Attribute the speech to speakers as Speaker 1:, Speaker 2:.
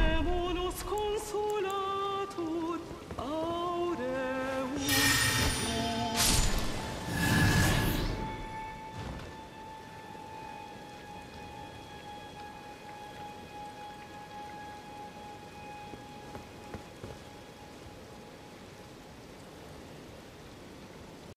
Speaker 1: Bethlehem,